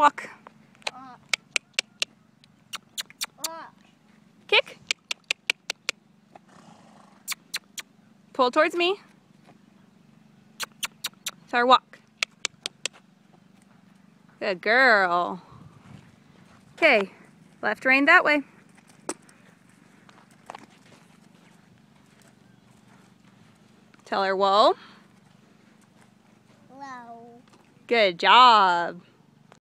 Walk. Kick. Pull towards me. It's our walk. Good girl. Okay, left rein that way. Tell her whoa. Whoa. Good job.